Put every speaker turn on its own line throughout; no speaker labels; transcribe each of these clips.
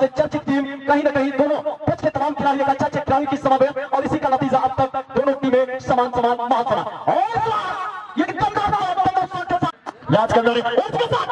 से चर्चित टीम कहीं ना कहीं दोनों पक्ष के तमाम खिलाड़ियों का अच्छा खिलाड़ी की समावेश और इसी का नतीजा अब तक दोनों टीमें समान समान महासना और इस बार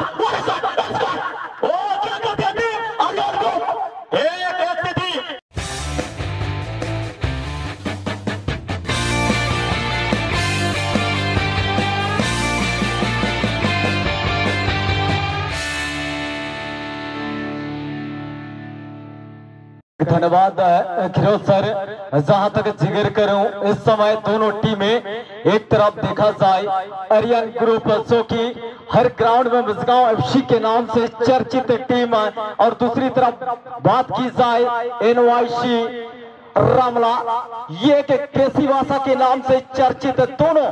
तक ज़िक्र करूँ इस समय दोनों टीमें एक तरफ़ देखा जाए अरियन ग्रुप कि हर ग्राउंड में मजगांव एफसी के नाम से चर्चित टीम है। और दूसरी तरफ़ बात की जाए एनवाईसी रामला, ये के केसीवासा के नाम से चर्चित दोनों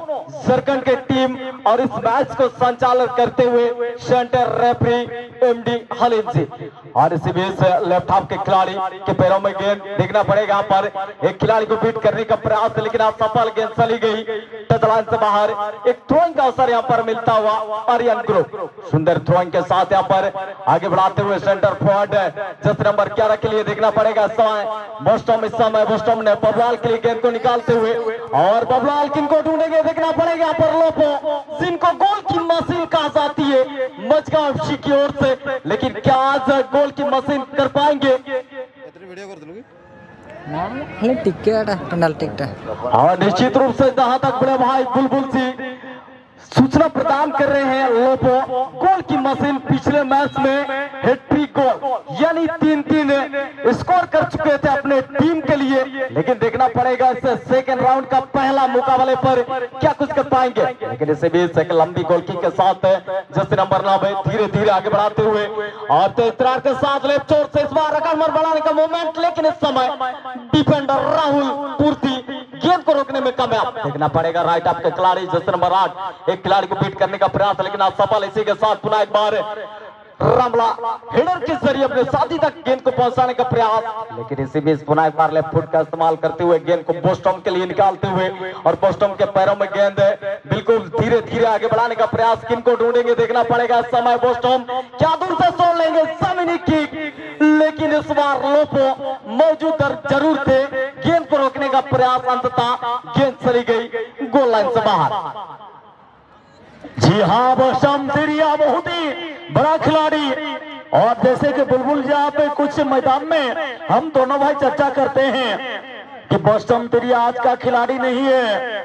जरकंड के टीम और इस मैच को संचालन करते हुए center referee MD Halim ji और इसी बीच लेफ़्ट हाफ़ के खिलाड़ी के पैरों में गेंद देखना पड़ेगा पर। एक खिलाड़ी को बीट करने का प्रयास, लेकिन असफल गेंद चली गई। टच लाइन से बाहर एक थ्रोइंग का अवसर यहाँ पर मिलता हुआ आर्यन ग्रुप सुंदर थ्रोइंग के साथ यहाँ पर आगे बढ़ाते हुए सेंटर फॉरवर्ड जस नंबर ग्यारह के लिए देखना पड़ेगा समय। बोस्टम इस समय बोस्टम ने बबलाल के लिए गेंद को निकालते हुए और बबलाल किन को ढूंढेंगे देखना पड़ेगा पर लोपो जिनको गोल की मशीन कहा जाती है एफसी की ओर से। पे लेकिन क्या आज गोल की मशीन कर पाएँगे?
टिकट है
हाँ, निश्चित रूप से जहाँ तक बड़े भाई बुलबुल सिंह सूचना प्रदान कर रहे हैं लोपो गोल की मशीन पिछले मैच में हेट्रिक गोल यानी तीन तीन स्कोर कर चुके थे अपने टीम के लिए। लेकिन देखना पड़ेगा इस सेकेंड राउंड का पहला मुकाबले पर क्या कुछ कर पाएँगे। लेकिन इसे बीच एक लंबी गोल किक के साथ जैसे नंबर नौ में धीरे धीरे आगे बढ़ाते हुए। और तेजरार के साथ लेफ़्ट से इस बार रकम बढ़ाने का मोमेंट लेकिन इस समय डिफेंडर राहुल पूर्ति गेंद को रोकने में कामयाब देखना पड़ेगा राइट आपके खिलाड़ी जसन आठ एक खिलाड़ी को बीट करने का प्रयास, लेकिन असफल इसी के साथ पुनः एक बार रामला हेडर के ज़रिए अपने साथी तक गेंद को पहुँचाने का प्रयास। लेकिन इसी बीच पुनः एक बार लेफ़्ट फुट का इस्तेमाल करते हुए गेंद को बोस्टम के लिए निकालते हुए और बोस्टम के पैरों में गेंद बिल्कुल धीरे धीरे आगे बढ़ाने का प्रयास किनको ढूंढेंगे देखना पड़ेगा समय बोस्टम क्या दूर से सोड़ लेंगे जमीनी किक लेकिन इस बार लोपो मौजूद ज़रूर थे। गेंद को रोकने का प्रयास अंततः गेंद चली गई गोल लाइन से बाहर। जी हाँ बोस्टम सिरिया बहुत ही बड़ा खिलाड़ी। और जैसे कि बुलबुल जहाँ पे कुछ मैदान में हम दोनों भाई चर्चा करते हैं कि बोस्टम तिरिया आज का खिलाड़ी नहीं है।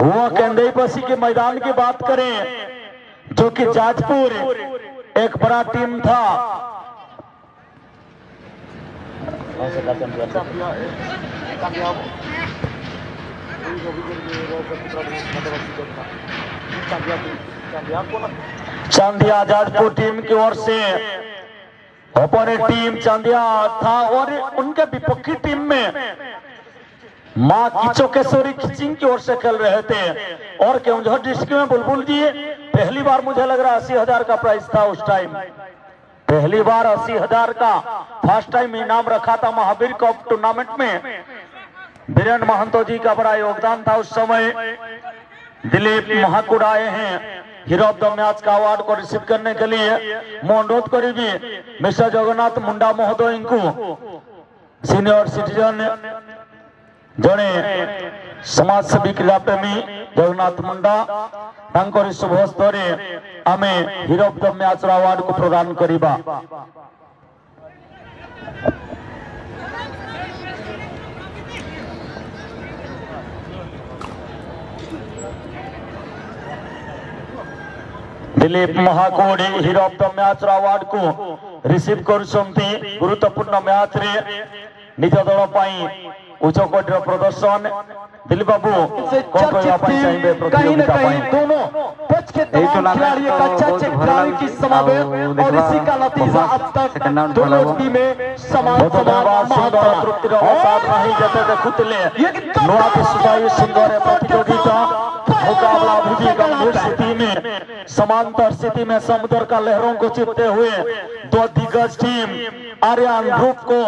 हुआ केंदई पसी के मैदान की बात करें, जो कि जाजपुर एक बड़ा टीम था। चांदिया जाजपुर टीम की ओर से ओपोनेंट टीम चांदिया था और उनके विपक्षी टीम में माँ किचो केशोरी खिचिंग की ओर से खेल रहे थे। और केवंझर डिस्ट्रिक्ट में बुलबुल जी, पहली बार मुझे लग रहा अस्सी हज़ार का प्राइस था उस टाइम पहली बार अस्सी हज़ार का। फ़र्स्ट टाइम इनाम रखा था महावीर कप टूर्नामेंट में। बीरन महंतो जी का बड़ा योगदान था उस समय। दिलीप महाकुड आए हैं हीरो ऑफ़ द मैच का अवार्ड को रिसीव करने के लिए। मैं अनुरोध करीबी मिस्टर जगन्नाथ मुंडा महोदय इनको। सीनियर सिटीजन जड़े समाज सेवी क्रीड़ा प्रेमी जगन्नाथ मुंडा शुभ शुभस्तर आम hero of the match award को प्रदान करवा दिलीप महाकोड़ी हिरो ऑफ़ द मैच रा अवार्ड को रिसीव करुंट गुरुत्वपूर्ण मैच रे। निज दल पई उच्च रो प्रदर्शन। दिलीप बाबू को कोया पई कहीं ना कहीं
दोनों पक्ष के तमाम खिलाड़ियों का
चेक
खिलाड़ी की समावेश
और
इसी का नतीजा अब तक दोनों टीम में समान
समान महत्व
तृप्ति
रहो साथ रही जते देखुतले। नोआ के सुदाई सुंदर प्रतियोगिता।
मुकाबला अभी भी गंभीर स्थिति में। समांतर स्थिति में समुद्र का लहरों को चिपते हुए दो दिग्गज टीम आर्यन ग्रुप को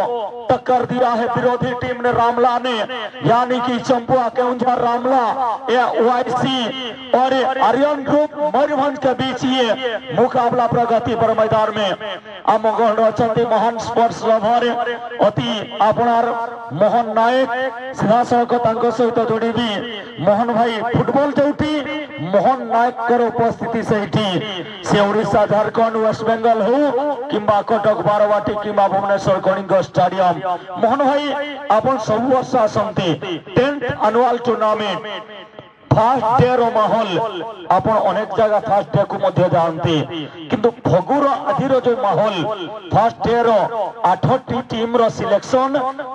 टक्कर दिया है। विरोधी टीम ने रामला ने, यानी कि चंपुआ के केउंझा रामला वाईसी और आर्यन ग्रुप मयूरभंज के बीच ये मुकाबला प्रगति पर मैदान में। आम रही महान स्पोर्ट्स लभर अति আপনার মোহন নায়ক সিধা সড়ক তাঙ্ক সহিত যোড়িবি মোহন ভাই ফুটবল দুটি মোহন নায়কর উপস্থিতি সেইটি। সে ওড়িশা ঝাড়খণ্ড, ওয়েস্ট বেঙ্গল হো কিংবা কটক বারবাটী কিংবা ভুবনেশ্বর কলিঙ্গ স্টাডিয়াম। মোহন ভাই, আপন সবু বর্ষ আসন্তি। Tenth annual tournament first day র মাহল আপন অনেক জায়গা ফার্স্ট ডে কু মধ্যে যাতে কিন্তু ফগুর আজির যে মাহল ফার্স্ট ডে র আঠটি টিম র সিলেকশন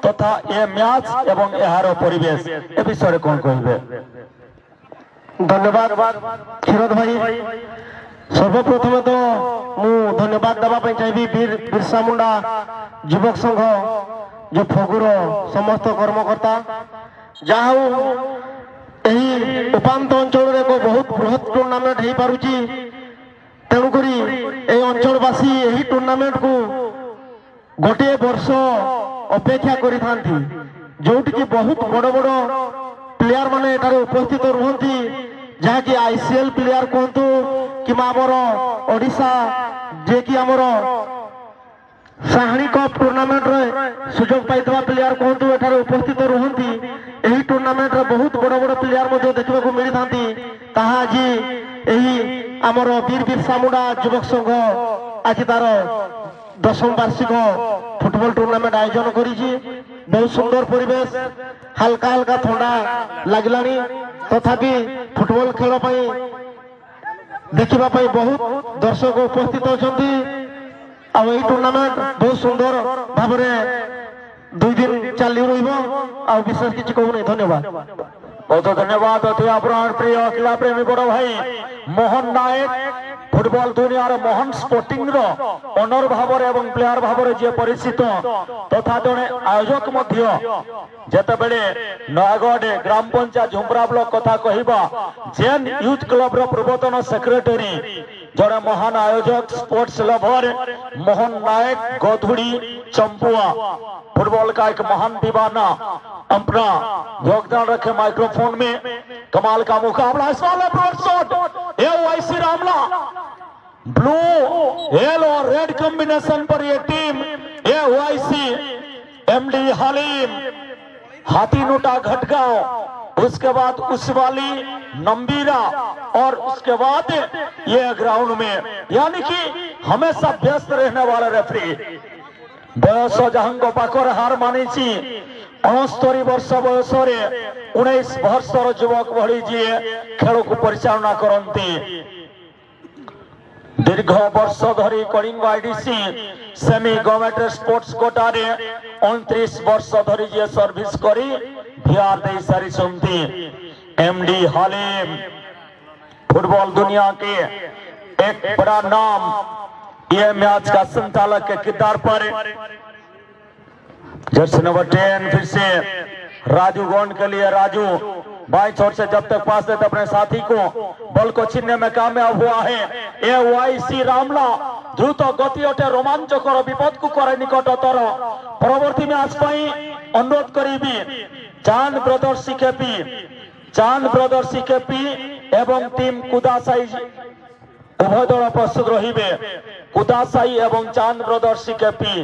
তথা এ ম্যাচ এবং এর পরিবেশ। এ বিষয়ে কোন কহবে
ধন্যবাদ। ক্ষীরদ ভাই সর্বপ্রথমে তো মু ধন্যবাদ দেওয়া চাইবি বীর বিরসা মুন্ডা যুবক সংঘ যে ফগুর সমস্ত কর্মকর্তা যা হো এই উপান্ত অঞ্চলের এক বহুত বৃহৎ টুর্নামেন্ট হয়ে পারুছি তেমকরি এই অঞ্চলবাসী এই টুর্নামেন্ট কু গোটিয়ে বর্ষ অপেক্ষা করে থাকে যেটিকি বহুত বড় বড় প্লেয়ার মানে এটার উপস্থিত রুহতি যা কি আইসিএল প্লেয়ার কুহতু কিংবা আমার ওড়শা যে কি আমার সাহাণী কপ টুর্ণামেন্টরে সুযোগ পাইଥିବା প্লেয়ার কুহতু এখানে উপস্থিত রুহতি এই টুর্ণামেন্টরে বহুত বড় বড় প্লেয়ার মধ্যে দেখা মিলিথান্তি তাহা আজি এই আমার বীর বীর সামুডা যুবক সংঘ আজ তার দশম বার্ষিক ফুটবল টুর্নামেন্ট আয়োজন করেছি বহু সুন্দর পরিবেশ ହାଲକା ହାଲକା ଥଣ୍ଡା ଲାଗିଲାଣି ତଥାପି ଫୁଟବଲ ଖେଳ ପାଇଁ ଦେଖିବା ପାଇଁ ବହୁତ ଦର୍ଶକ ଉପସ୍ଥିତ ଅଛନ୍ତି ଆଉ ଏଇ ଟୁର୍ଣ୍ଣାମେଣ୍ଟ ବହୁତ ସୁନ୍ଦର ଭାବରେ ଦୁଇ ଦିନ ଚାଲି ରହିବ ଆଉ ବିଶେଷ କିଛି କହୁନି ଧନ୍ୟବାଦ
ବହୁତ ଧନ୍ୟବାଦ ଅତି ଆପଣଙ୍କର ପ୍ରିୟ କ୍ରୀଡ଼ା ପ୍ରେମୀ ବଡ ଭାଇ ମୋହନ ନାୟକ ଫୁଟବଲ ଦୁନିଆର ମହାନ ସ୍ପୋର୍ଟିଂର ଅନର ଭାବରେ ଏବଂ ପ୍ଲେୟାର ଭାବରେ ଯିଏ ପରିଚିତ ତଥା ଜଣେ ଆୟୋଜକ ମଧ୍ୟ যেতবে নয়াগড় গ্রাম পঞ্চায়েত ঝুমরা ব্লক কথা কহব জেন ইউথ ক্লবর পূর্বতন सेक्रेटरी जड़े महान आयोजक स्पोर्ट्स লভর मोहन नायक गधुड़ी चंपुआ फुटबॉल का एक महान दीवाना अपना योगदान रखे माइक्रोफोन में कमाल का मुकाबला इस वाला broad shot A YC Ramla blue yellow और रेड कॉम्बिनेशन पर ये team A YC MD Halim हाथी नोटा घट गाँव उसके बाद उस वाली नंबीरा और उसके बाद ये ग्राउंड में, यानी कि हमेशा व्यस्त रहने वाला रेफरी बयस বয়স पाकर हार হার মানিছি वर्ष बयस उन्नीस वर्ष বর্ষর भली जी, खेल को परिचालना करती। दीर्घ वर्ष धरी Kalinga IDC semi government sports quota रे 29 वर्ष धरी जे सर्विस करी भीआर दे सारी समती एमडी हालिम फुटबॉल दुनिया के एक बड़ा नाम ये मैच का संचालक के किरदार पर जर्सी नंबर 10 फिर से राजू गोंड के लिए राजू बाई छोर से जब तक पास देते अपने साथी को बल को छीनने में कामयाब हुआ है ए वाई सी रामला দ্রুত গতি অটে রোমাঞ্চকর বিপদকু করে নিকটতর পরবর্তী ম্যাচ পাই অনুরোধ করিবি চাঁদ ব্রদর্স কেপি চাঁদ ব্রদর্স কেপি এবং টিম কুদাসাই উভয় দল প্রস্তুত রহিবে কুদাসাই এবং চাঁদ ব্রদর্স কেপি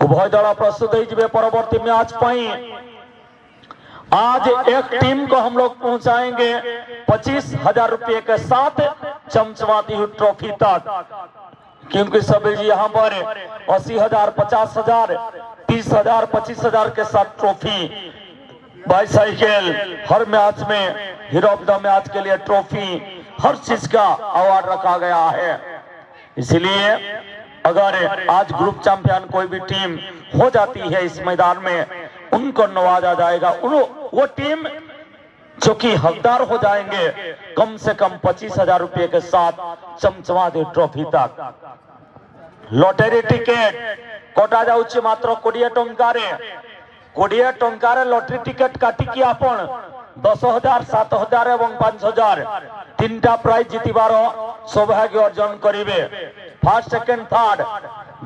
উভয় দল प्रस्तुत हो परवर्ती मैच पाई आज एक टीम को हम लोग पहुंचाएँगे। पच्चीस हज़ार रुपए के साथ चमचमाती हुई ट्रॉफी तक क्योंकि सभी जी यहाँ पर अस्सी हज़ार, पचास हज़ार, तीस हज़ार, पच्चीस हज़ार के साथ ट्रॉफी। बाईसाइकिल, हर मैच में हीरो ऑफ़ द मैच के लिए ट्रॉफी, हर चीज़ का अवार्ड रखा गया है। इसलिए, अगर आज ग्रुप चैंपियन कोई भी टीम हो जाती है इस मैदान में, उनको नवाजा जाएगा। वो टीम जो कि हकदार हो जाएंगे कम से कम पच्चीस हजार रुपए के साथ चमचमा दे ट्रॉफी तक लॉटरी टिकेट कटा जाऊँ मात्र कोड़े टंकार कोड़े टंकार लॉटरी टिकेट काटिकी आपण দশ হাজার সাত হাজার এবং পাঁচ হাজার তিনটা প্রাইজ জিতিবার সৌভাগ্য অর্জন করিবে ফার্স্ট সেকেন্ড থার্ড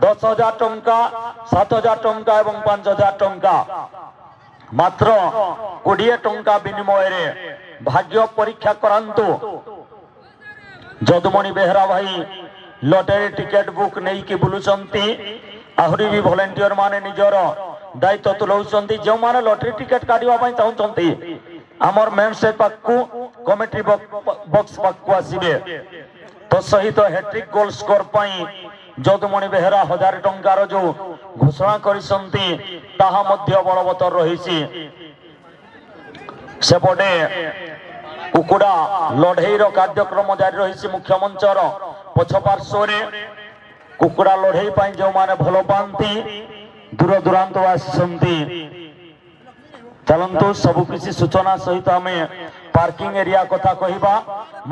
দশ হাজার টঙ্কা সাত হাজার টঙ্কা এবং পাঁচ হাজার টঙ্কা মাত্র কোড়িয়ে টঙ্কা বিনিময়ে ভাগ্য পরীক্ষা করতু যদুমণি বেহরা ভাই লটারি টিকেট বুক নেইকি বুলুচন্তি? আহরি বি ভলেন্টিয়র মানে নিজের দায়িত্ব তুলৌচন্তি। যেউমানে লটারি টিকেট কাটিবা পাই চাহুচন্তি আমার মেন স্টেজ পাককু কমিটি বক্স পাককু আসবে তো সহিত হ্যাট্রিক গোল স্কোর পাই ଯଦୁମଣି ବେହେରା ହଜାର ଟଙ୍କାର ଯୋଉ ଘୋଷଣା କରିଛନ୍ତି ତାହା ମଧ୍ୟ ବଳବତ୍ତର ରହିଛି ସେପଟେ କୁକୁଡ଼ା ଲଢେଇର କାର୍ଯ୍ୟକ୍ରମ ଜାରି ରହିଛି ମୁଖ୍ୟ ମଞ୍ଚର ପଛ ପାର୍ଶ୍ୱରେ କୁକୁଡ଼ା ଲଢେଇ ପାଇଁ ଯେଉଁମାନେ ଭଲ ପାଆନ୍ତି ଦୂର ଦୂରାନ୍ତ ଆସିଛନ୍ତି ଚାଲନ୍ତୁ ସବୁ କିଛି ସୂଚନା ସହିତ ଆମେ পার্কিং এরিয়া কথা কহিবা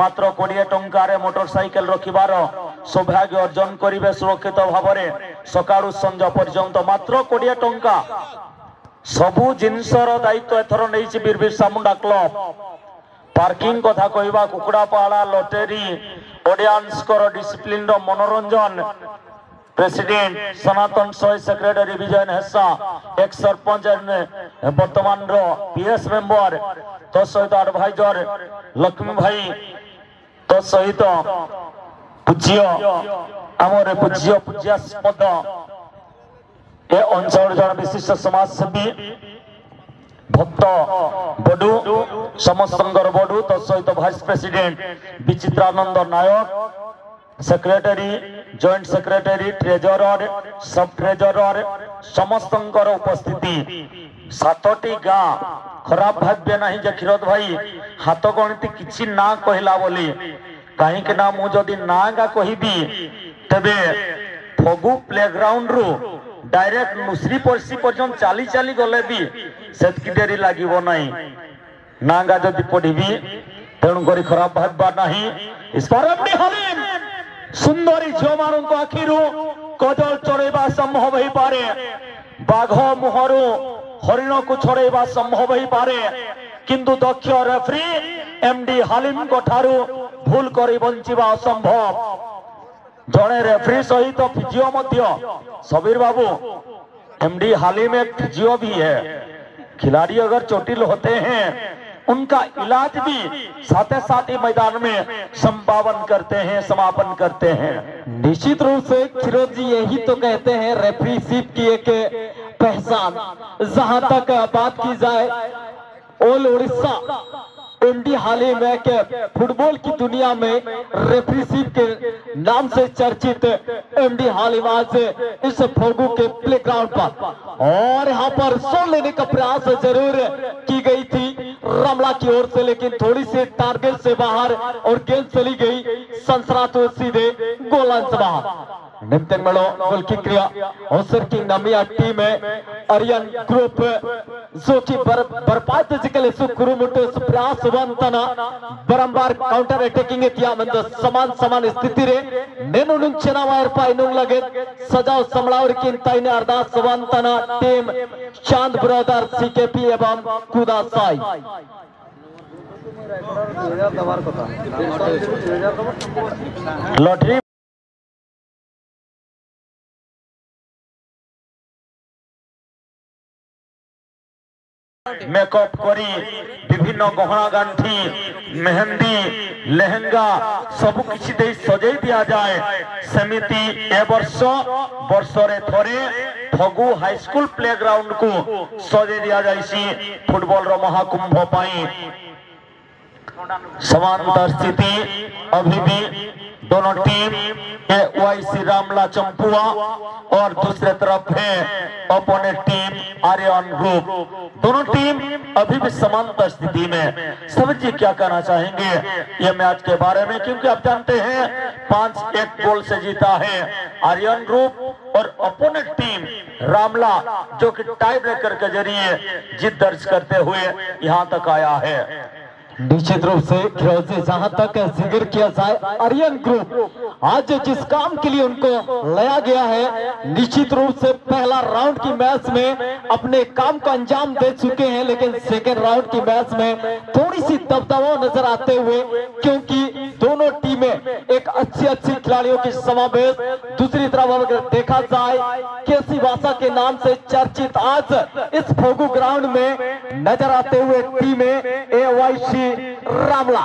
মাত্র কোড়িয়ে টঙ্কার মোটর সাইকেল রখিবার সৌভাগ্য অর্জন করিবে সুরক্ষিত ভাবে সকাল সঞ্জ পর্যন্ত মাত্র কোড়িয়ে টঙ্কা সবু জিনিসর দায়িত্ব এথর নিয়েছি বীর বিরসা মুন্ডা ক্লব পার্কিং কথা কহিবা কুকুড়া পাড়া লটেরি অডিয়ান্সর ডিসিপ্লিন মনোরঞ্জন প্রেসিডেন্ট সনাতন সহ সেক্রেটারি বিজয় হেসা এক সরপঞ্চ বর্তমান পিএস মেম্বর ତୋ ସହିତ ଆଡଭାଇଜର ଲକ୍ଷ୍ମୀ ଭାଇ ତୋ ସହିତ ପୂଜ୍ୟ ଆମର ପୂଜ୍ୟ ପୂଜ୍ୟାସ୍ପଦ ଏ ଅଞ୍ଚଳର ଜଣେ ବିଶିଷ୍ଟ ସମାଜସେବୀ ଭକ୍ତ ବଡୁ ସମସ୍ତଙ୍କର ବଡୁ ତ ସହିତ vice president Bichitrananda Nayak secretary joint secretary treasurer sub treasurer ସମସ୍ତଙ୍କର ଉପସ୍ଥିତି ସାତଟି ଗାଁ ଖରାପ ଭାବ୍ୟ ନାହିଁ ଯେ କ୍ଷୀରୋଦ ଭାଇ ହାତ ଗଣିତି କିଛି ନା କହିଲା ବୋଲି କାହିଁକି ନା ମୁଁ ଯଦି ନା ଗା କହିବି ତେବେ ଫଗୁ ପ୍ଲେଗ୍ରାଉଣ୍ଡରୁ ଡାଇରେକ୍ଟ ନୁଶ୍ରୀ ପର୍ସି ପର୍ଯ୍ୟନ୍ତ ଚାଲି ଚାଲି ଗଲେ ବି ସେତିକି ଡେରି ଲାଗିବ ନାହିଁ ନା ଗା ଯଦି ପଢିବି ତେଣୁକରି ଖରାପ ଭାବିବା ନାହିଁ ଈଶ୍ୱର ହରିମ ସୁନ୍ଦରୀ ଝିଅମାନଙ୍କ ଆଖିରୁ କଜଳ ଚଢେଇବା ସମ୍ଭବ ହେଇପାରେ ବାଘ ମୁହଁରୁ हरिण হরিণ ছড়ে বা সম্ভব হইপারে কিন্তু দক্ষ রেফরি এমডি হালিমঙ্ ঠারু ভুল করে বঞ্চিবা অসম্ভব। জনে রেফরি সহিত ফিজিও মধ্য सबीर बाबू एमडी हालिम एक फिजियो भी है खिलाड़ी अगर चोटिल होते हैं उनका इलाज भी साथ साथ ही मैदान में संपावन करते हैं समापन करते हैं
निश्चित रूप से खिरोज जी यही तो कहते हैं रेफरी शिप की एक पहचान। जहाँ तक बात की जाए, ऑल उड़ीसा एमडी हाली में के फुटबॉल की दुनिया में रेफरीशिप के नाम से चर्चित एमडी हालीवाज इस फोगू के प्लेग्राउंड पर। और यहाँ पर सो लेने का प्रयास ज़रूर की गई थी। रमला की ओर से, लेकिन थोड़ी सी टारगेट से बाहर और गेंद चली गई। संसरात हुए सीधे गोलांस बाहर। ನಿಮ್ತೆಂಗಳು ಗೋಲ್ ಕಿಕ್ರಿಯ ಒಸರ್ಕಿ ನಮಿಯ ಟೀಮ್ ಅರಿಯನ್ ಗ್ರೂಪ್ ಸೋಚಿ ಬರ್ಪಾತ್ ಜಿಕಲೆ ಸು ಕುರುಮುಟ್ಟು ಸುಪ್ರಾಸವಂತನ ಬರಂಬಾರ್ ಕೌಂಟರ್ ಅಟ್ಯಾಕಿಂಗ್ ಇತ್ಯಾ ಒಂದು ಸಮಾನ ಸಮಾನ ಸ್ಥಿತಿ ರೇ ನೇನು ನುಂಚಿನ ವಾಯರ್ಪ ಇನ್ನು ಲಗೆ ಸಜಾವ್ ಸಂಬಳಾವ್ರಿಕ್ಕಿಂತ ಇನ್ನು ಅರ್ಧ ಸವಂತನ team Chand brother C K P
ಎಬಂ ಕೂದಾ ಸಾಯಿ लॉटरी মেকআপ করি বিভিন্ন গহনা গান্ঠি মেহেন্দি লেহেঙ্গা সবু কিছুতেই সজাই দিয়া যায় সেমিতি এবর্ষ বর্ষরে থরে ফগু হাইস্কুল প্লেগ্রাউন্ড কু সজাই দিয়া যাইছি ফুটবল র মহাকুম্ভ পাই समानता स्थिति अभी भी दोनों टीम ए वाई रामला चंपुआ और दूसरे तरफ़ है ओपोनेंट टीम आर्यन ग्रुप दोनों टीम अभी भी समांतर स्थिति में सभी जी, क्या कहना चाहेंगे ये मैच के बारे में? क्योंकि आप जानते हैं, पाँच एक गोल से जीता है आर्यन ग्रुप और ओपोनेंट टीम रामला, जो कि टाई ब्रेकर के ज़रिए जीत दर्ज करते हुए यहाँ तक आया है।
निश्चित रूप से जहाँ तक ज़िक्र किया जाए आर्यन ग्रुप, आज जिस काम के लिए उनको लाया गया है, निश्चित रूप से पहला राउंड की मैच में अपने काम को अंजाम दे चुके हैं, लेकिन सेकेंड राउंड की मैच में थोड़ी सी दबदबाव नज़र आते हुए, क्योंकि दोनों टीमें एक अच्छी अच्छी खिलाड़ियों की समावेश दूसरी तरफ़ अगर देखा जाए, केसी भाषा के नाम से चर्चित आज इस फोगू ग्राउंड में नज़र आते हुए टीमें ए वाई सी रामला।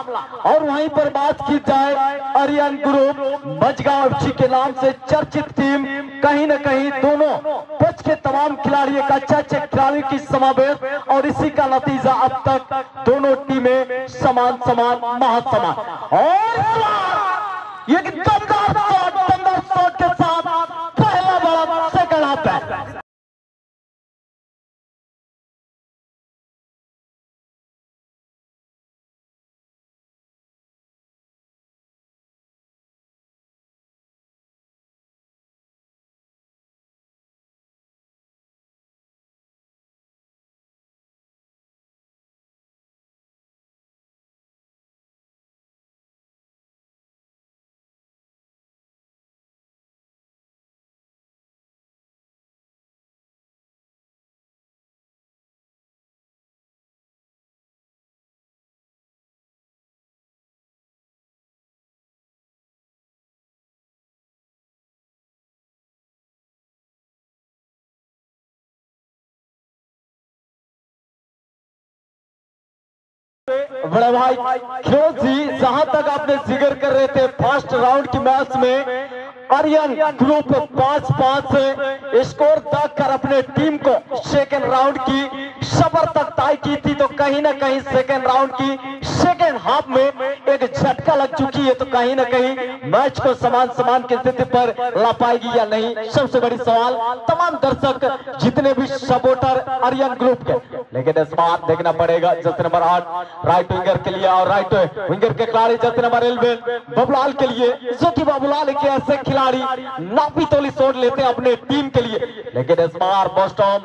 और वहीं पर बात की जाए, अरियन ग्रुप मजगांव एफसी के नाम से चर्चित टीम, कहीं न कहीं दोनों पक्ष के तमाम खिलाड़ियों का अच्छे अच्छे खिलाड़ियों की समावेश और इसी का नतीजा अब तक दोनों टीमें समान समान महासमान। और इस बार एक दमदार शॉट दमदार के साथ। बड़े भाई, खेल जी, जहाँ तक आपने ज़िक्र कर रहे थे फ़र्स्ट राउंड की मैच में, आर्यन ग्रुप पाँच पाँच स्कोर तक कर अपने टीम को सेकेंड राउंड की सबर तक तय की थी तो कहीं ना कहीं सेकेंड राउंड की सेकेंड हाफ़ में एक झटका लग चुकी है तो कहीं ना कहीं मैच को समान समान की स्थिति पर ला पाएगी या नहीं? सबसे बड़ी सवाल, तमाम दर्शक जितने भी सपोर्टर आर्यन ग्रुप के, लेकिन इस बार देखना पड़ेगा जैसे नंबर आठ राइट विंगर के लिए और राइट विंगर के खिलाड़ी जैसे नंबर इलेवन बबलाल के लिए। जो कि बबलाल के ऐसे खिलाड़ी नापी तोली शॉट लेते हैं अपने टीम के लिए। लेकिन इस बार बोस्टॉम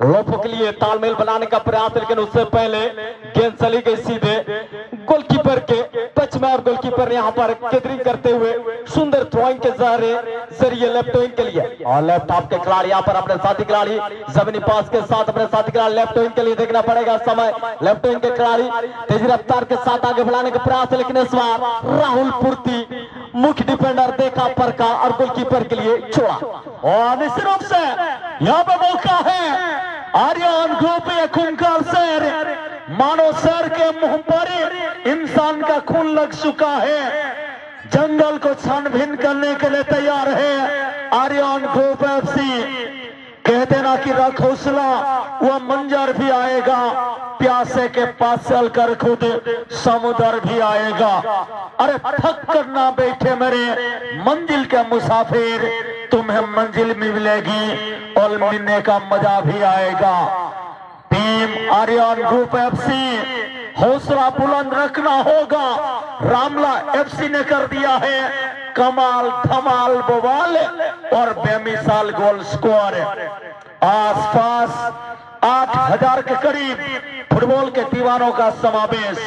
लोफो के लिए तालमेल बनाने का प्रयास, लेकिन उससे पहले गेंद चली गई सीधे गोलकीपर के टच में और गोलकीपर ने यहाँ पर केंद्रित करते हुए सुंदर थ्रोइंग के जहरे ज़रिए लेफ़्ट विंग के लिए। और लेफ़्ट हाफ़ के खिलाड़ी यहाँ पर अपने साथी खिलाड़ी जमीनी पास के साथ अपने साथी खिलाड़ी लेफ़्ट विंग के लिए देखना पड़ेगा समय। लेफ़्ट विंग के खिलाड़ी तेज़ी रफ्तार के साथ आगे बढ़ाने का प्रयास, लेकिन इस बार राहुल पूर्ति मुख्य डिफेंडर देखा परका और गोलकीपर के लिए छोड़ा। और निश्चित रूप से यहाँ पे मौका है। आर्यन ग्रुप खूंखार शहर मानो शहर के मुँह पर इंसान का खून लग चुका है। जंगल को छानबीन करने के लिए तैयार है आर्यन ग्रुप एफसी। कहते ना कि रख हौसला वह मंजर भी आएगा। प्यासे के पास चल कर खुद समुद्र भी आएगा। अरे थक कर ना बैठे मेरे मंजिल के मुसाफिर। तुम्हें मंजिल मिलेगी और मिलने का मज़ा भी आएगा। टीम आर्यन ग्रुप एफसी हौसला बुलंद रखना होगा। रामला एफसी ने कर दिया है कमाल धमाल बवाल और बेमिसाल गोल स्कोर। आसपास आठ हज़ार के करीब फुटबॉल के दीवानों का समावेश।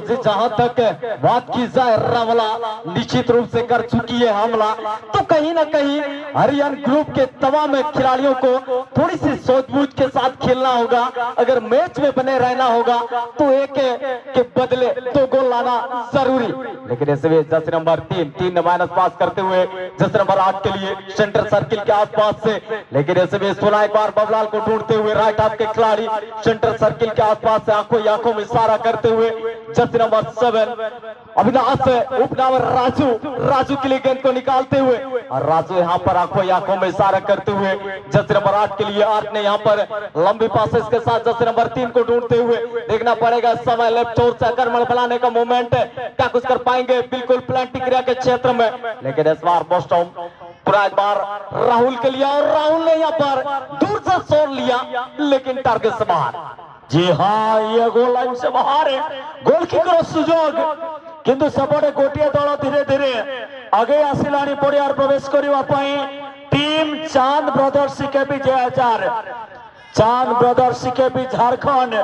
से जहाँ तक बात की जाए रामला निश्चित रूप से कर चुकी है हमला। तो कहीं ना कहीं हरियाण ग्रुप के तमाम खिलाड़ियों को थोड़ी सी सोचबूझ के साथ खेलना होगा। अगर मैच में बने रहना होगा तो एक के बदले दो गोल लाना ज़रूरी। लेकिन ऐसे में जस नंबर तीन तीन माइनस पास करते हुए जस नंबर आठ के लिए सेंटर सर्किल के आसपास से। लेकिन ऐसे में सोलह एक बार बबलाल को ढूंढते हुए राइट हाफ़ के खिलाड़ी सेंटर सर्किल के आसपास से आँखों आँखों में इशारा करते हुए जर्सी नंबर सेवन। अविनाश उपनाम राजू राजू के लिए गेंद को निकालते हुए। और राजू यहाँ पर आँखों ही आँखों में इशारा करते हुए जर्सी नंबर आठ के लिए आठ ने यहाँ पर लंबी पासेस के साथ जर्सी नंबर तीन को ढूंढते हुए देखना पड़ेगा समय लेफ़्ट ओर से आक्रमण बनाने का मूवमेंट क्या कुछ कर पाएँगे? बिल्कुल प्लांटिंग क्रिया के क्षेत्र में। लेकिन इस बार बोस्टॉम पूरा एक बार राहुल के लिए, और राहुल ने यहाँ पर दूर से सोन लिया, लेकिन टारगेट से बाहर। जी हाँ ये गोल लाइन से बाहर है। गोल सुजोग। किंतु सेपटे गोटे दल धीरे धीरे। आगे आसला पड़िया प्रवेश करने
टीम चाँद ब्रदर्स सीकेपी जयचार चाँद ब्रदर्स सीकेपी झारखंड।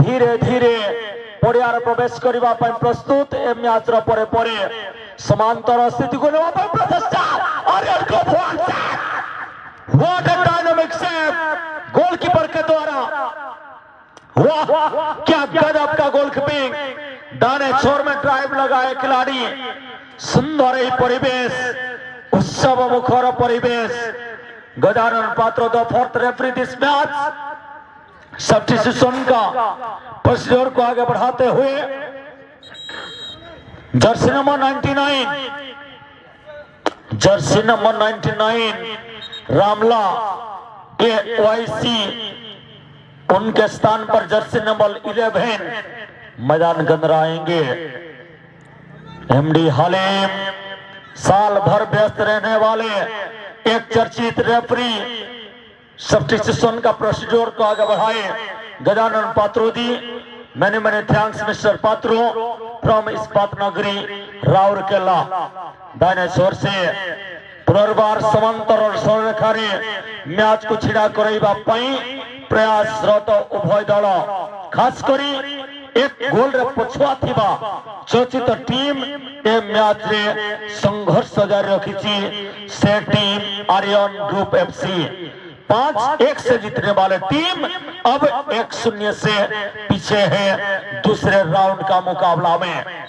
धीरे धीरे पड़िया प्रवेश करने प्रस्तुत ए मैच रे पर। समांतर स्थिति को ना प्रचेषा और गोलकीपर वाह, क्या गजब का गोल कीपिंग दाने छोर में ड्राइव लगाए खिलाड़ी। सुंदर ही परिवेश, उत्सव मुखर परिवेश। Gajanan Patra the fourth referee this match substitution का प्रोसीजर को आगे बढ़ाते हुए। जर्सी नंबर 99 जर्सी नंबर 99 रामला के वाईसी उनके स्थान पर जर्सी नंबर 11 मैदान के अंदर आएँगे एमडी हलीम साल भर व्यस्त रहने वाले एक चर्चित रेफरी सब्स्टिट्यूशन का प्रोसीजर को आगे बढ़ाए। गजानन पात्रोदी, मैंने मैंने थैंक्स मिस्टर पात्रो फ्रॉम इस्पात नगरी, राउरकेला। छोर से पुनर्बार समांतर और सरकारी मैच को छिड़ा कराइबा ପାଇଁ ପ୍ରୟାସରତ ଉଭୟ ଦଳ ଖାସ କରି ଏକ ଗୋଲରେ ପଛୁଆ ଥିବା ଚର୍ଚ୍ଚିତ ଟିମ୍ ଏ ମ୍ୟାଚରେ ସଂଘର୍ଷ ଜାରି ରଖିଛି ସେ ଟିମ୍ आर्यन ग्रुप एफसी पांच एक से जीतने वाले टीम अब एक शून्य से पीछे है दूसरे राउंड का मुकाबला में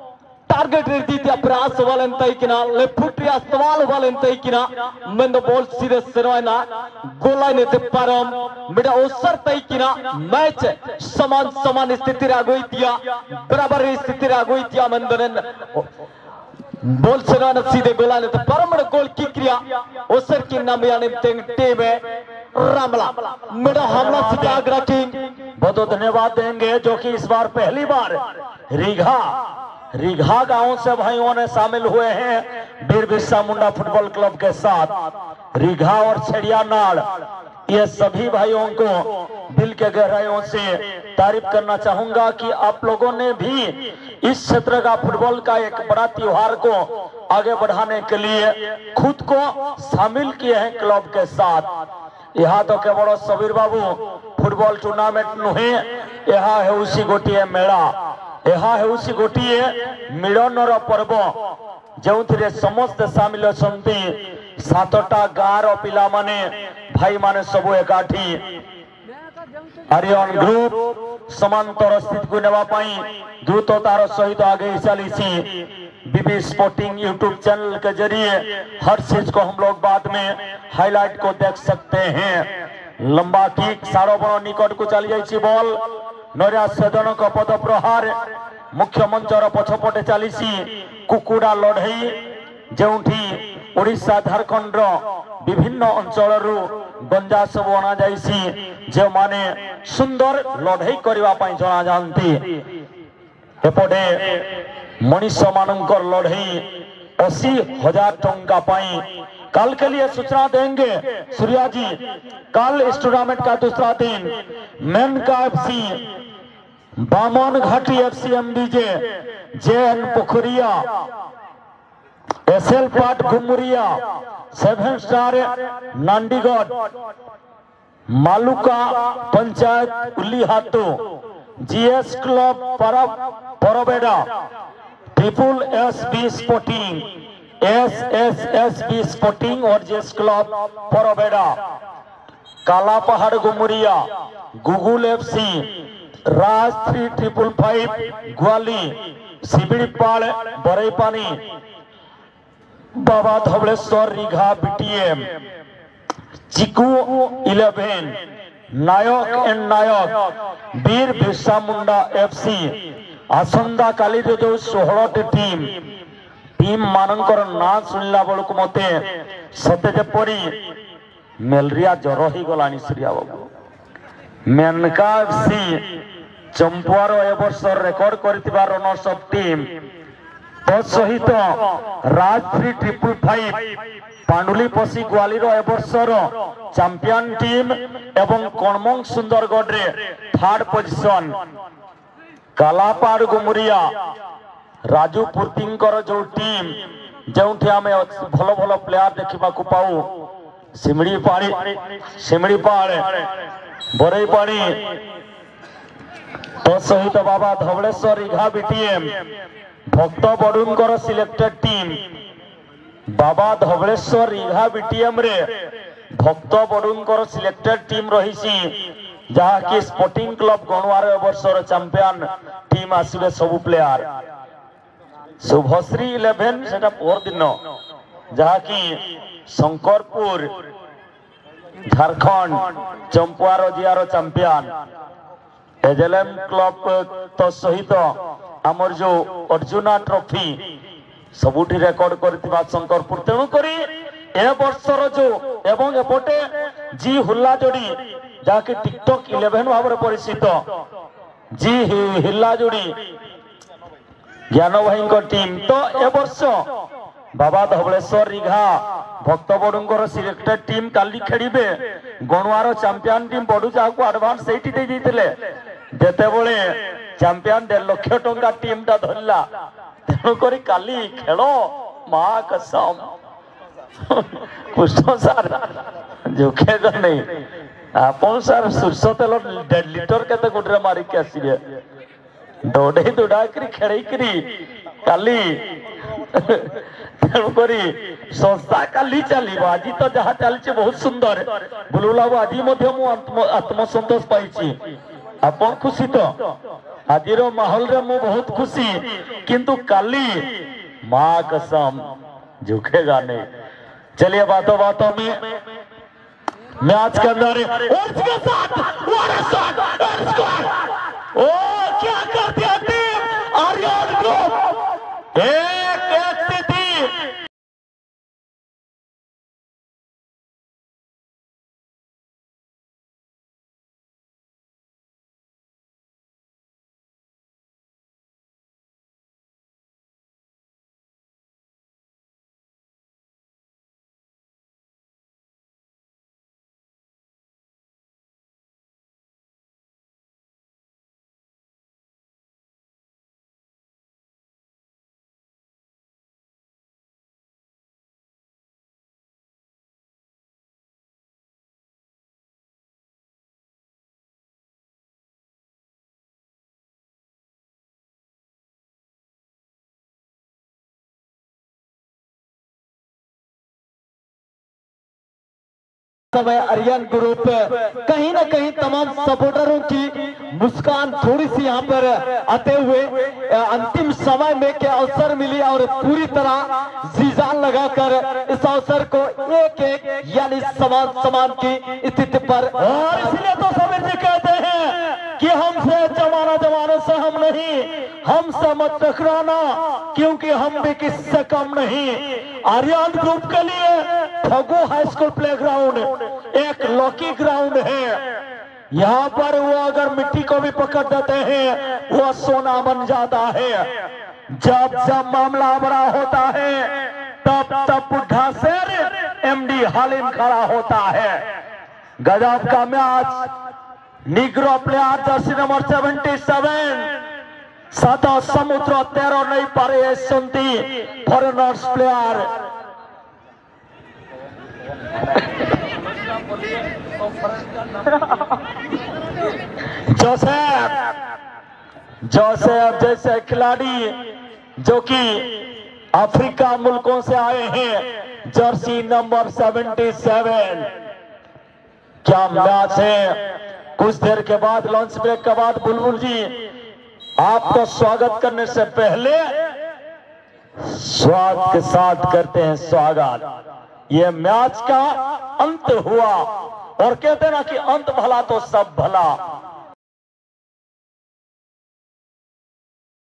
ಟಾರ್ಗೆಟ್ ರೀತಿಯ ಪ್ರಯಾಸ ವಾಲೆಂತೈಕಿನ ಲೆಫ್ಟ್ ಸವಾಲ್ ವಾಲೆಂತೈಕಿನ ಮೆಂದ ಬಾಲ್ ಸೀದೆ ಸೆರೋಯ್ನ गोलाई ते परम मेरा अवसर तय किना मैच समान समान स्थिति रागोई दिया बराबर स्थिति रागोई दिया मंदरन बोल से सीधे गोला ने तो परम गोल की क्रिया अवसर की नाम यानी टीम है रामला मेरा हमला सीधे आगरा किंग
बहुत बहुत धन्यवाद देंगे जो कि इस बार पहली बार रीघा रीघा गाँव से भाइयों ने शामिल हुए हैं बीर बिरसा मुंडा फुटबॉल क्लब के साथ। रीघा और छड़िया नाड़, ये सभी भाइयों को दिल के गहराइयों से तारीफ़ करना चाहूँगा कि आप लोगों ने भी इस क्षेत्र का फुटबॉल का एक बड़ा त्योहार को आगे बढ़ाने के लिए खुद को शामिल किए हैं क्लब के साथ। यहाँ तो केवल सबीर बाबू फुटबॉल टूर्नामेंट नुहे, यहाँ है उसी गोटिए मेला। ଏହା ହେଉଛି ଗୋଟିଏ ମିଳନର ପର୍ବ ଯେଉଁଥିରେ ସମସ୍ତେ ସାମିଲ ଅଛନ୍ତି ସାତଟା ଗାଁର ପିଲାମାନେ ଭାଇମାନେ ସବୁ ଏକାଠି ଆରିୟନ ଗ୍ରୁପ ସମାନ୍ତର ସ୍ଥିତିକୁ ନେବା ପାଇଁ ଦ୍ରୁତତାର ସହିତ ଆଗେଇ ଚାଲିଛି बीबी स्पोर्टिंग यूट्यूब चैनल के जरिए हर चीज को हम लोग बाद में हाईलाइट को देख सकते हैं लंबा किक साड़ो बड़ निकट को चली जाइए बॉल ନୈରାଶ୍ୟଜନକ ପଦପ୍ରହାର ମୁଖ୍ୟ ମଞ୍ଚର ପଛପଟେ ଚାଲିଛି କୁକୁଡ଼ା ଲଢ଼େଇ ଯେଉଁଠି ଓଡ଼ିଶା ଝାଡ଼ଖଣ୍ଡର ବିଭିନ୍ନ ଅଞ୍ଚଳରୁ ଗଞ୍ଜା ସବୁ ଅଣାଯାଇଛି ଯେଉଁମାନେ ସୁନ୍ଦର ଲଢ଼େଇ କରିବା ପାଇଁ ଜଣାଯାଆନ୍ତି ଏପଟେ ମଣିଷମାନଙ୍କ ଲଢ଼େଇ ଅଶୀ ହଜାର ଟଙ୍କା ପାଇଁ कल के लिए सूचना देंगे। सूर्या जी, कल इस टूर्नामेंट का दूसरा दिन। मेन का FC Baman Ghati FC MDJ J N Pokhariya, SL पाट घुमुरिया, सेवन स्टार नांडीगढ़ मालुका पंचायत उल्ली हाथू जीएस क्लब परब Parbera triple S B sporting. S S S B sporting ওয়ার্জেস club Parbera Kalapahar Ghumuria Google FC Raj three triple five গোয়ালি শিবিড়িপাড় Baraipani Baba Dhabaleswar Righa BTM চিকু eleven Nayak and Nayak Bir Birsa Munda FC আসন্তা কালির যে ষোহলটি team ଯୋଉ ଷୋହଳଟି team team ମାନଙ୍କର ନାଁ ଶୁଣିଲା ବେଳକୁ ମତେ ସତେ ଯେପରି ମ୍ୟାଲେରିଆ ଜ୍ୱର ହେଇଗଲାଣି ଶ୍ରୀଆ ବାବୁ ମେନକା ଏଫସି ଚମ୍ପୁଆର ଏ ବର୍ଷ ରେକର୍ଡ କରିଥିବା ରନର୍ସ ଅଫ୍ ଟିମ୍ ତୋ ସହିତ ରାଜ ଥ୍ରୀ ଟ୍ରିପୁଲ ଫାଇଭ ପାଣ୍ଡୁଲି ପଶି ଗ୍ୱାଲିର ଏ ବର୍ଷର ଚାମ୍ପିୟନ ଟିମ୍ ଏବଂ କଣମଙ୍ଗ ସୁନ୍ଦରଗଡ଼ରେ ଥାର୍ଡ ପୋଜିସନ କାଲାପାଡ଼ ଗୁମୁରିଆ ରାଜୁ ପୂର୍ତ୍ତିଙ୍କର ଯୋଉ ଟିମ୍ ଯେଉଁଠି ଆମେ ଅଛ- ଭଲ ଭଲ ପ୍ଲେୟାର ଦେଖିବାକୁ ପାଉ ଶିମିଳି ପାଣି ଶିମିଳି ପାଳ ବରେଇ ପାଣି ତ ସହିତ ବାବା ଧବଳେଶ୍ୱର ଇଘା ବିଟିଏମ୍ ଭକ୍ତ ବଡୁଙ୍କର ସିଲେକ୍ଟେଡ ଟିମ୍ ବାବା ଧବଳେଶ୍ୱର ଇଘା ବିଟିଏମ୍ ରେ ଭକ୍ତ ବଡୁଙ୍କର ସିଲେକ୍ଟେଡ ଟିମ୍ ରହିଛି ଯାହାକି ସ୍ପୋର୍ଟିଂ କ୍ଲବ ଗଣୁଆର ଏ ବର୍ଷର ଚାମ୍ପିୟନ ଟିମ୍ ଆସିବେ ସବୁ ପ୍ଲେୟାର ଶୁଭଶ୍ରୀ ଇଲେଭେନ ସେଟା ପର ଦିନ ଯାହାକି Shankarpur Jharkhand ଚମ୍ପୁଆର GR champion ଏଜେଲେମ୍ club ତ ସହିତ ଆମର ଯୋଉ ଅର୍ଜୁନା ଟ୍ରଫି ସବୁଠି ରେକର୍ଡ କରିଥିବା ଶଙ୍କରପୁର ତେଣୁକରି ଏ ବର୍ଷର ଯୋଉ ଏବଂ ଏପଟେ ଜି ହୁଲ୍ଲା ଯୋଡି ଯାହାକି ଟିକଟକ୍ ଇଲେଭେନ ଭାବରେ ପରିଚିତ ଜି ହି- ହିଲ୍ଲା ଯୋଡି ଜ୍ଞାନ ଭାଇଙ୍କ ଟିମ୍ ତ ଏ ବର୍ଷ ବାବା ଧବଳେଶ୍ୱର ରିଘା ଭକ୍ତ ବଡୁଙ୍କର ସିଲେକ୍ଟେଡ ଟିମ୍ କାଲି ଖେଳିବେ ଗଣୁଆର ଚାମ୍ପିୟନ ଟିମ୍ ବଡୁ ଯାହାକୁ ଆଡଭାନ୍ସ ସେଇଠି ଦେଇ ଦେଇଥିଲେ ଯେତେବେଳେ ଚାମ୍ପିୟନ ଦେଢ ଲକ୍ଷ ଟଙ୍କା ଟିମ୍ ଟା ଧରିଲା ତେଣୁକରି କାଲି ଖେଳ ମା କସମ କୃଷ୍ଣ ସାର୍ ଯୋଗେଗ ନେଇ ଆପଣ ସାର୍ ସୋରିଷ ତେଲ ଦେଢ ଲିଟର କେତେ ଗୋଟରେ ମାରିକି ଆସିବେ ଦୌଡେଇ ଦୌଡାକିରି ଖେଳେଇକିରି କାଲି ତେଣୁକରି ସଂସ୍ଥା କାଲି ଚାଲିବ ଆଜି ତ ଯାହା ଚାଲିଛି ବହୁତ ସୁନ୍ଦର ବୁଲୁଲାବୁ ଆଜି ମଧ୍ୟ ମୁଁ ଆତ୍ମ- ଆତ୍ମସନ୍ତୋଷ ପାଇଛି ଆପଣ ଖୁସି ତ ଆଜିର ମାହୋଲରେ ମୁଁ ବହୁତ ଖୁସି କିନ୍ତୁ କାଲି ମା कसम झुकेगा नहीं चलिए बातों बातों में मैच के अंदर और इसके साथ what a shot! And score! ओ क्या दिया टीम आर्यन ग्रुप
समय अरियन ग्रुप कहीं ना कहीं तमाम सपोर्टरों की मुस्कान थोड़ी सी यहाँ पर आते हुए अंतिम समय में के अवसर मिली और पूरी तरह जीजान लगाकर इस अवसर को एक एक यानी समान समान की स्थिति पर।
और इसलिए तो समीर जी कहते हैं कि हमसे जमाना जमाने से हम नहीं, हमसे मत टकराना, क्योंकि हम भी किससे कम नहीं। आर्यन ग्रुप के लिए फगू हाई स्कूल प्लेग्राउंड एक लॉकी ग्राउंड है। यहाँ पर वो अगर मिट्टी को भी पकड़ देते हैं, वो सोना बन जाता है। जब जब मामला बड़ा होता है, तब तब बुढ़ा शेर एमडी हालिम खड़ा होता है। गजब का match. Negro player jersey number seventy seven सात समुद्र तेरह नहीं पारे सुनती फॉरेनर्स प्लेयर जोसेफ जोसेफ जैसे खिलाड़ी जो कि अफ्रीका मुल्कों से आए हैं, जर्सी नंबर 77 क्या मैच है? कुछ देर के बाद लॉन्च ब्रेक के बाद, बुलबुल जी, आपका स्वागत करने से पहले स्वाद के साथ करते हैं स्वागत। ये मैच का अंत हुआ और कहते ना कि अंत भला तो सब भला।